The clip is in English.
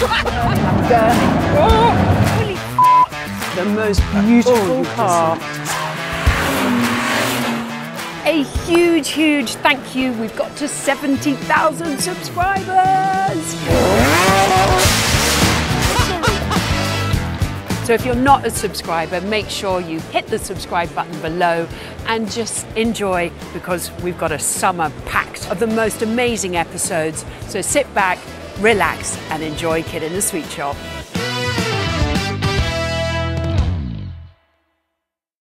the most beautiful oh, car. A huge, huge thank you. We've got to 70,000 subscribers. So if you're not a subscriber, make sure you hit the subscribe button below and just enjoy because we've got a summer packed of the most amazing episodes. So sit back, relax and enjoy Kidd in the Sweet Shop.